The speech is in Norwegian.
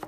you